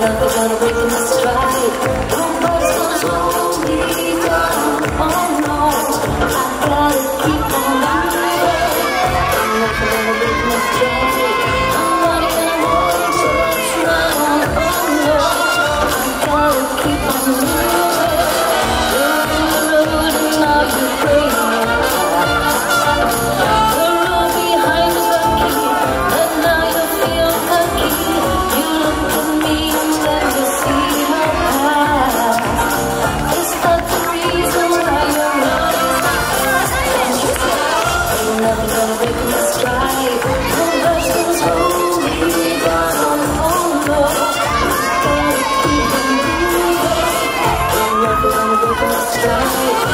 dan. stop.